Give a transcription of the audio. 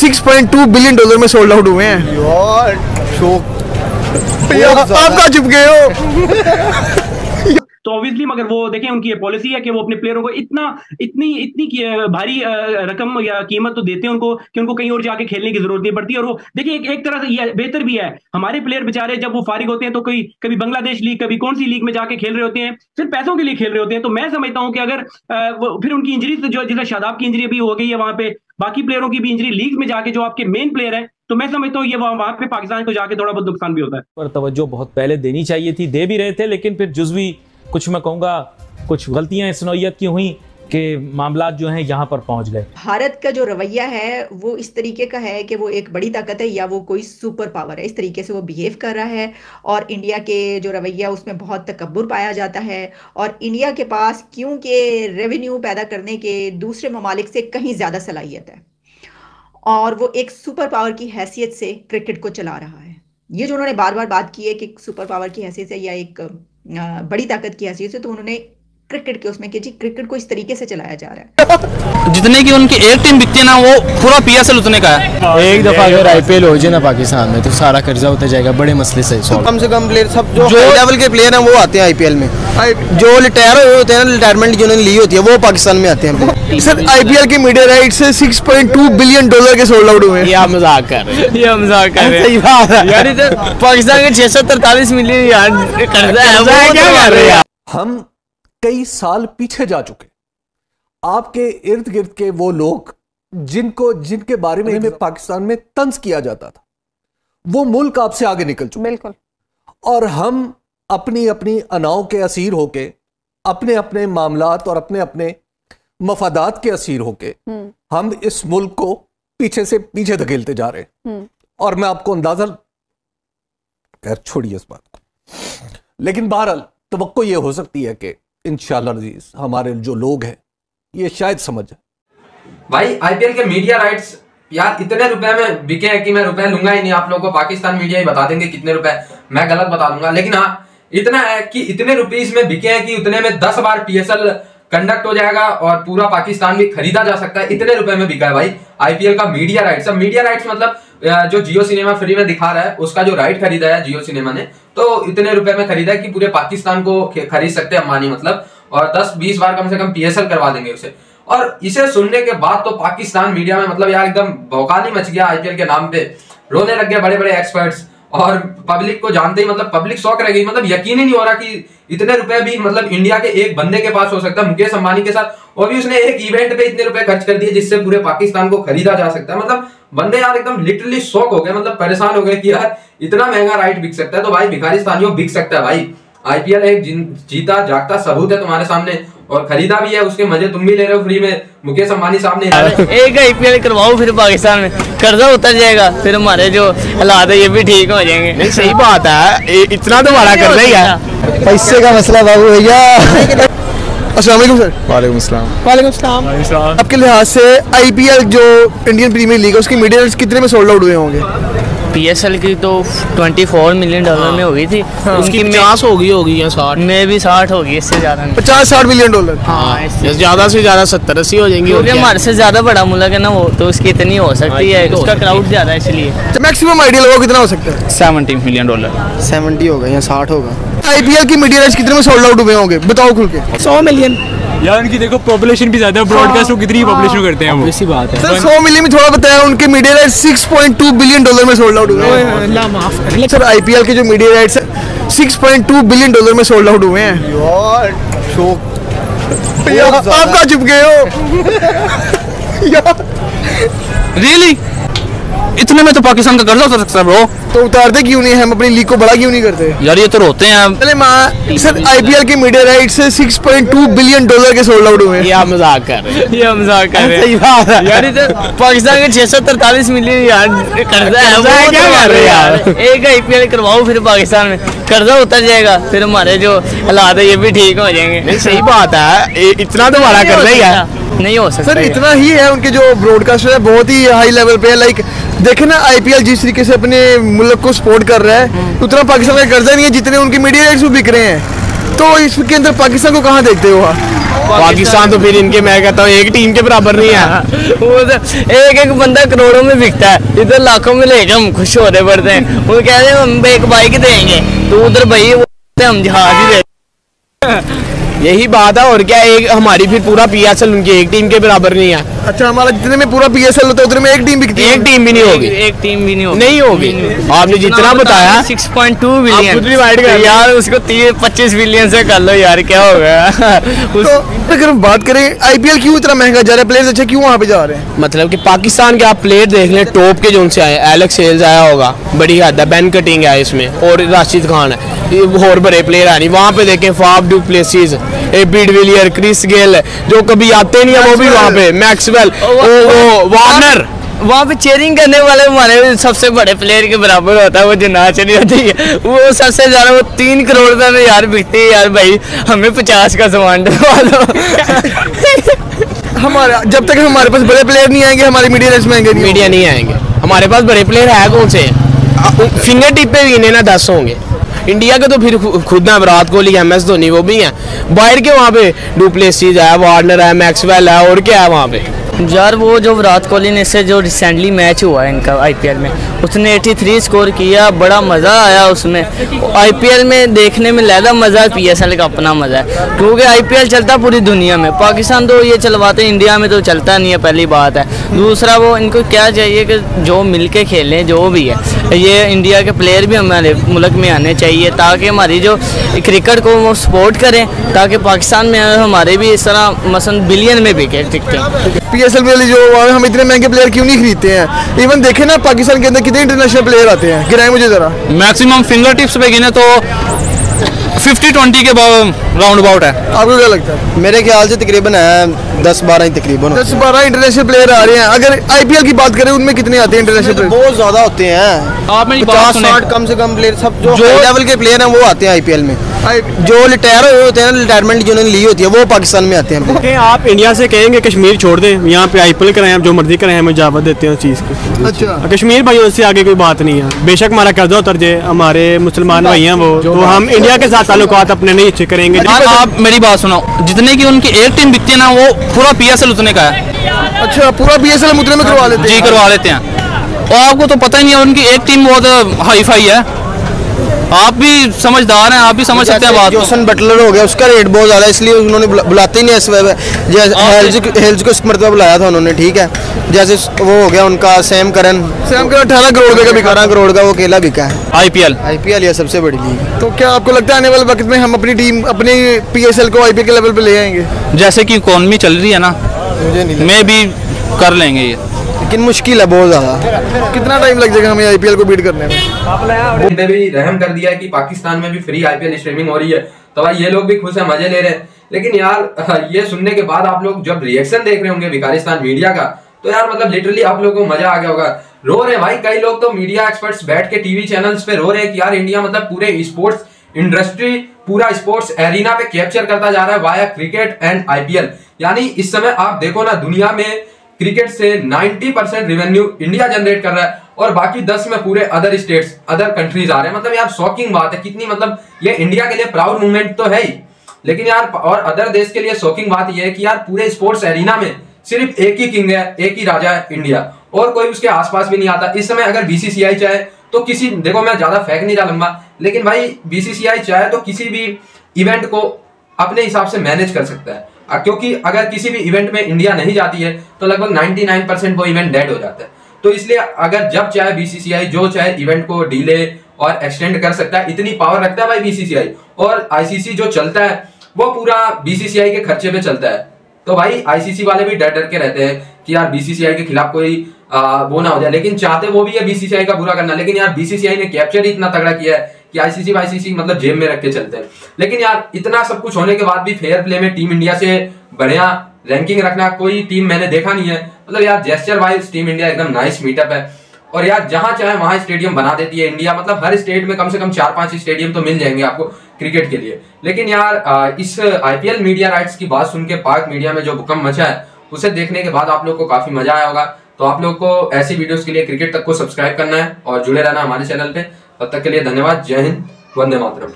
6.2 billion dollar में sold out हुए हैं। यार शोक आप कहा चुप गए हो। तो ऑब्वियसली मगर वो देखें उनकी ये पॉलिसी है कि वो अपने प्लेयरों को इतना इतनी इतनी भारी रकम या कीमत तो देते हैं उनको कि उनको कहीं और जाके खेलने की ज़रूरत नहीं पड़ती और वो देखिए एक, एक तरह से ये बेहतर भी है। हमारे प्लेयर बेचारे जब वो फारिग होते हैं तो कोई कभी बांग्लादेश लीग कभी कौन सी लीग में जाके खेल रहे होते हैं सिर्फ़ पैसों के लिए खेल रहे होते हैं। तो मैं समझता हूँ कि अगर फिर उनकी इंजरी जो जैसे शादाब की इंजरी भी हो गई है वहाँ पे बाकी प्लेयरों की भी इंजरी लीग में जाके जो आपके मेन प्लेयर है तो मैं समझता हूँ ये वहाँ वहाँ पे पाकिस्तान को जाके थोड़ा बहुत नुकसान भी होता है। पर तवज्जो बहुत पहले देनी चाहिए थी दे भी रहे थे लेकिन फिर जुजवी कुछ मैं कहूँगा, कुछ गलतियाँ इस नौयत की हुई कि मामला जो हैं यहाँ पर पहुँच गए। भारत का जो रवैया है, वो इस तरीके का है कि वो एक बड़ी ताकत है या वो कोई सुपर पावर है। इस तरीके से वो बिहेव कर रहा है और इंडिया के जो रवैया, उसमें बहुत तकब्बुर पाया जाता है और इंडिया के पास क्योंकि रेवेन्यू पैदा करने के दूसरे ममालिक से कहीं ज़्यादा सलाहियत है और वो एक सुपर पावर की हैसियत से क्रिकेट को चला रहा है। ये जो उन्होंने बार बार बात की है कि सुपर पावर की हैसियत से या एक बड़ी ताकत की हैसियत से तो उन्होंने क्रिकेट के उसमें कि जी क्रिकेट को इस तरीके से चलाया जा रहा है। जितने की उनकी एक टीम बिकती है ना वो पूरा पी पीएसएल उतने का है। एक दफ़ा अगर आईपीएल हो जाए ना पाकिस्तान में तो सारा कर्जा उतर जाएगा बड़े मसले से कम से कम प्लेयर सब जो हाई लेवल के प्लेयर हैं वो आते हैं आईपीएल में। जो रिटायर हुए होते हैं ना रिटायरमेंट जिन्होंने ली होती है वो पाकिस्तान में आते हैं। सर आईपीएल के मीडिया राइट से 6.2 बिलियन डॉलर के सोल्ड आउट हुए हैं। आप मज़ाक कर रहे हैं। ये मज़ाक कर रहे हैं। सही बात है। यार इधर पाकिस्तान के छह सौ तरतालीस मिलियन यार कर्जा है वो क्या कर रहे हैं हम कई साल पीछे जा चुके। आपके इर्द गिर्द के वो लोग जिनको जिनके बारे में हमें पाकिस्तान में तंज किया जाता था वो मुल्क आपसे आगे निकल चुके। बिल्कुल। और हम अपनी अपनी अनाव के असीर होके अपने अपने मामलात और अपने अपने मफादात के असीर होके हम इस मुल्क को पीछे से पीछे धकेलते जा रहे और मैं आपको अंदाज़ा खैर छोड़िए इस बात को। लेकिन बहरहाल तो ये हो सकती है कि इंशाल्लाह अज़ीज़, हमारे जो लोग हैं, ये शायद समझ जाए। भाई आईपीएल के मीडिया राइट्स यार, इतने रुपए में बिके हैं कि मैं रुपए लूँगा ही नहीं। आप लोगों को पाकिस्तान मीडिया ही बता देंगे कितने रुपए। मैं गलत बता दूँगा। लेकिन हाँ इतना है कि इतने रुपीज़ में बिके हैं कि उतने में दस बार पीएसएल कंडक्ट हो जाएगा और पूरा पाकिस्तान भी खरीदा जा सकता है। इतने रुपए में बिका है भाई। आईपीएल का मीडिया राइट्स अब मीडिया राइट्स मतलब जो जियो सिनेमा फ्री में दिखा रहा है, उसका जो राइट खरीदा है जियो सिनेमा ने तो इतने रुपए में खरीदा है कि पूरे पाकिस्तान को खरीद सकते हैं अंबानी मतलब और 10-20 बार कम से कम पीएसएल करवा देंगे उसे। और इसे सुनने के बाद तो पाकिस्तान मीडिया में मतलब यार एकदम भौकाली मच गया आईपीएल के नाम पे। रोने लग गए बड़े बड़े एक्सपर्ट्स और पब्लिक को जानते ही मतलब पब्लिक शौक रह गई। मतलब यकीन ही नहीं हो रहा कि इतने रुपए भी मतलब इंडिया के एक बंदे के पास हो सकता है मुकेश अंबानी के साथ। और भी उसने एक इवेंट पे इतने रुपए खर्च कर दिए जिससे पूरे पाकिस्तान को खरीदा जा सकता। है मतलब बंदे यार एकदम लिटरली शौक हो गए मतलब परेशान हो गए कि यार इतना महँगा राइट बिक सकता है तो भाई भिखारिस्तानियों बिक सकता है भाई। आईपीएल एक जीता जागता सबूत है तुम्हारे सामने। और खरीदा भी है उसके मज़े तुम भी ले रहे हो फ्री में। मुकेश अंबानी सामने एक आईपीएल करवाओ फिर पाकिस्तान में। कर्जा उतर जाएगा फिर हमारे जो हालात है ये भी ठीक हो जाएँगे। सही बात है। इतना तो हमारा कर्जा ही है। पैसे का मसला बाबू भैया। अस्सलाम वालेकुम सर। वालेकुम अस्सलाम वालेकुम सलाम। आपके लिहाज से आईपीएल जो इंडियन प्रीमियर लीग है उसके मीडिया कितने में सोल्ड आउट हुए होंगे? पीएसएल की तो 24 मिलियन डॉलर हाँ। में हो। गई थी। उसकी पचास हो गई होगी या साठ। में भी साठ होगी इससे ज़्यादा पचास साठ मिलियन डॉलर हाँ ज़्यादा से ज़्यादा सत्तर अस्सी हो जाएँगी क्योंकि हमारे से ज़्यादा बड़ा मुल्क है ना वो तो उसकी इतनी हो सकती है उसका क्राउड ज़्यादा है इसलिए। मैक्सिमम आइडिया लगाओ कितना हो सकता है? सेवेंटी मिलियन डॉलर सेवेंटी होगा या साठ होगा। आईपीएल की मीडिया कितने में सोल्ड आउट हुए होंगे? बताओ खुल के। सौ मिलियन यार उनकी देखो पॉपुलेशन भी ज़्यादा ब्रॉडकास्ट को कितनी पॉपुलेशन करते हैं वो। इसी बात है। सर सौ मिलियन में थोड़ा बताया उनके मीडिया राइट्स 6.2 बिलियन डॉलर में सोल्ड आउट हुए हैं। माफ़ सर आईपीएल के जो मीडिया राइट्स है 6.2 बिलियन डॉलर में सोल्ड आउट हुए हैं। यार शोक आप कहाँ चुप गए हो? रियली इतने में तो पाकिस्तान का कर्जा उतर सकता है ब्रो तो उतारते क्यों नहीं? हम अपनी लीग को बड़ा क्यों नहीं करते? यार ये तो रोते हैं। चले माँ सर आईपीएल के मीडिया राइट्स से 6.2 बिलियन डॉलर के सोल्ड आउट हुए ये आप मज़ाक कर रहे हैं। ये मज़ाक कर रहे हैं। सही बात है। यार इधर पाकिस्तान के छह सौ तरतालीस मिलियन यार कर्जा है वो क्या कर रहे हैं यार? एक आईपीएल करवाओ फिर पाकिस्तान में। कर्जा उतर जाएगा फिर हमारे जो हालात है ये भी ठीक हो जाएँगे। सही बात है। इतना तो हमारा कर्जा ही है। नहीं हो सकता सर इतना ही है उनके जो ब्रॉडकास्टर है बहुत ही हाई लेवल पे है। लाइक देखे ना आईपीएल जिस तरीके से अपने मुल्क को सपोर्ट कर रहा है उतना पाकिस्तान का कर्जा नहीं है जितने उनके मीडिया राइट्स भी बिक रहे हैं। तो इसके अंदर पाकिस्तान को कहाँ देखते हो आप? पाकिस्तान तो फिर इनके मैं कहता हूँ एक टीम के बराबर नहीं है। वो तो एक एक बंदा करोड़ों में बिकता है। इधर लाखों में लेके हम खुश होने पड़ते हैं। वो कह रहे हैं हम एक बाइक देंगे। तो उधर भाई वो हम जहाज़ ही दे यही बात है और क्या एक हमारी फिर पूरा पीएसएल उनकी एक टीम के बराबर नहीं है। अच्छा हमारा जितने में पूरा पीएसएल होता है उतने में एक टीम बिकती है। एक टीम भी नहीं होगी। एक टीम भी नहीं होगी। नहीं होगी। आपने जितना बताया 6.2 आप बिलियन डिवाइड कर यार उसको तीस पच्चीस बिलियन से कर लो यार क्या हो गया? उस, तो अगर हम बात करें आईपीएल क्यों इतना महँगा जा रहा है? प्लेयर्स अच्छे क्यों वहाँ पे जा रहे हैं? मतलब कि पाकिस्तान के आप प्लेयर देख लें टॉप के जो उनसे आए एलेक्स सेल्स आया होगा बड़ी हद है बैन कटिंग है इसमें और राशिद खान है। और बड़े प्लेयर आ रही वहाँ पे देखें Faf du Plessis A B Villiers Chris Gayle जो कभी आते नहीं है वो भी वहाँ पे। मैक्सवेल ओ वो वार्नर वहाँ पे चेयरिंग करने वाले हमारे सबसे बड़े प्लेयर के बराबर होता है वो जो नाच रही होती है। वो सबसे ज़्यादा वो तीन करोड़ रुपए में यार बिकती है यार भाई। हमें पचास का सामान डलवा दो हमारे जब तक हमारे पास बड़े प्लेयर नहीं आएँगे हमारे मीडिया रेस महँगे नहीं मीडिया नहीं आएँगे। हमारे पास बड़े प्लेयर है कौन से? फिंगर टिप पे भी इन्हें ना दस होंगे। इंडिया के तो फिर खुद ना विराट कोहली, एम एस धोनी, वो भी हैं। बाहर के वहाँ पे डुप्लेसीज है वार्नर है मैक्सवेल है, और क्या है वहाँ पे? यार वो जो विराट कोहली ने से जो रिसेंटली मैच हुआ है इनका आईपीएल में उसने 83 स्कोर किया बड़ा मज़ा आया उसमें। आईपीएल में देखने में लहदा मज़ा है पीएसएल का अपना मज़ा है। क्योंकि आईपीएल चलता पूरी दुनिया में। पाकिस्तान तो ये चलवाते हैं, इंडिया में तो चलता नहीं है पहली बात है। दूसरा वो इनको क्या चाहिए कि जो मिल के खेलें जो भी है। ये इंडिया के प्लेयर भी हमारे मुल्क में आने चाहिए ताकि हमारी जो क्रिकेट को वो सपोर्ट करें ताकि पाकिस्तान में हमारे भी इस तरह मसन बिलियन में बिके टिकटें पीएसएल वाले जो वहाँ हम इतने महँगे प्लेयर क्यों नहीं खरीदते हैं? इवन देखे ना पाकिस्तान के अंदर कितने इंटरनेशनल प्लेयर आते हैं। गिराए मुझे जरा। मैक्सिमम फिंगर टिप्स पे गिने तो फिफ्टी ट्वेंटी के राउंड अबाउट है। आपको क्या लगता है? मेरे ख्याल से तकरीबन है दस बारह ही तकरीबन दस बारह इंटरनेशनल प्लेयर आ रहे हैं। अगर आईपीएल की बात करें उनमें कितने आते हैं। इंटरनेशनल तो प्लेयर बहुत ज़्यादा होते हैं। आप मेरी पचास साठ कम से कम प्लेयर सब जो हाई लेवल के प्लेयर हैं वो आते हैं आईपीएल में। जो रिटायर हुए होते हैं रिटायरमेंट जिन्होंने ली होती है वो पाकिस्तान में आते हैं कि आप इंडिया से कहेंगे कश्मीर छोड़ दें यहाँ पे आईपीएल कराएँ आप जो मर्ज़ी कराएँ हमें इजाज़त देते हैं उस चीज़ की। अच्छा। कश्मीर भाइयों से आगे कोई बात नहीं है। बेशक हमारा कर्जा उतर जाए हमारे मुसलमान भाई हैं वो तो हम इंडिया के साथ ताल्लुकात अपने नहीं अच्छे करेंगे। आप मेरी बात सुनो जितने की उनकी एक टीम बिकती है ना वो पूरा पीएसएल उतने का है। अच्छा पूरा बीएसएल हम उतने में करवा लेते हैं। जी करवा लेते हैं। और आपको तो पता ही नहीं है उनकी एक टीम बहुत हाई फाई है। आप भी समझदार हैं आप भी समझ सकते हैं बात जोसन बटलर हो गया उसका रेट बहुत ज़्यादा इसलिए उन्होंने बुलाते ही नहीं इस को इस मरतबा बुलाया था उन्होंने ठीक है? जैसे वो हो गया उनका सैम करन सैम का अठारह करोड़ रुपए का बिका। अठारह करोड़ का वो अकेला बिका है। आईपीएल आईपीएल ये सबसे बड़ी लीग तो क्या आपको लगता है आने वाले वक्त में हम अपनी टीम अपने पीएसएल को आईपीएल के लेवल पे ले आएँगे? जैसे कि इकोनॉमी चल रही है ना मुझे नहीं मैं भी कर लेंगे ये। लेकिन मुश्किल है बहुत ज़्यादा। कितना टाइम लग जाएगा हमें आईपीएल को बीट करने में? ने भी रहम कर दिया है कि पाकिस्तान में भी फ्री आईपीएल स्ट्रीमिंग हो रही है। तो भाई, ये लोग भी खुश है, मज़े ले रहे हैं। लेकिन यार, ये सुनने के बाद आप लोग जब रिएक्शन देख रहे होंगे विकारिस्तान मीडिया का तो यार मतलब लिटरली आप लोगों को मज़ा आ गया होगा। रो रहे भाई, कई लोग तो मीडिया एक्सपर्ट्स बैठ के टीवी चैनल्स पे रो रहे हैं कि यार इंडिया मतलब पूरे स्पोर्ट्स इंडस्ट्री पूरा स्पोर्ट्स एरिना पे कैप्चर करता जा रहा है वाया क्रिकेट एंड आईपीएल यानी इस समय आप देखो ना, दुनिया में क्रिकेट से 90 परसेंट रेवेन्यू इंडिया जनरेट कर रहा है और बाकी 10 में पूरे अदर स्टेट्स अदर कंट्रीज़ आ रहे हैं। मतलब यार शॉकिंग बात है, कितनी मतलब ये इंडिया के लिए प्राउड मूवमेंट तो है ही। लेकिन यार, और अदर देश के लिए शॉकिंग बात यह है कि यार, पूरे स्पोर्ट्स एरिना में सिर्फ़ एक ही किंग है, एक ही राजा है इंडिया और कोई उसके आसपास भी नहीं आता। इस समय अगर बीसीसीआई चाहे तो किसी, देखो मैं ज़्यादा फेंक नहीं रहा लंबा, लेकिन भाई बीसीसीआई चाहे तो किसी भी इवेंट को अपने हिसाब से मैनेज कर सकता है। क्योंकि अगर किसी भी इवेंट में इंडिया नहीं जाती है तो लगभग 99 परसेंट वो इवेंट डेड हो जाता है। तो इसलिए अगर जब चाहे बीसीसीआई जो चाहे इवेंट को डिले और एक्सटेंड कर सकता है इतनी पावर रखता है भाई बीसीसीआई और आईसीसी जो चलता है वो पूरा बीसीसीआई के खर्चे पे चलता है। तो भाई आईसीसी वाले भी डर डर के रहते हैं कि यार बीसीसीआई के खिलाफ कोई आ, वो ना हो जाए। लेकिन चाहते वो भी है बीसीसीआई का बुरा करना। लेकिन यार बीसीसीआई ने कैप्चर ही इतना तगड़ा किया है कि आईसीसी आईसीसी मतलब जेब में रख के चलते हैं। लेकिन यार, इतना सब कुछ होने के बाद भी फेयर प्ले में टीम इंडिया से बढ़िया रैंकिंग रखना कोई टीम मैंने देखा नहीं है। मतलब यार जेस्टर वाइज टीम इंडिया एकदम नाइस मीटअप है। और यार, जहाँ चाहे वहाँ स्टेडियम बना देती है इंडिया मतलब हर स्टेट में कम से कम चार पाँच स्टेडियम तो मिल जाएँगे आपको क्रिकेट के लिए। लेकिन यार इस आईपीएल मीडिया राइट्स की बात सुन के पाक मीडिया में जो भूकंप मचा है, उसे देखने के बाद आप लोग को काफ़ी मज़ा आया होगा। तो आप लोग को ऐसी वीडियोस के लिए क्रिकेट तक को सब्सक्राइब करना है और जुड़े रहना हमारे चैनल पे। तब तक के लिए धन्यवाद। जय हिंद। वंदे मातरम।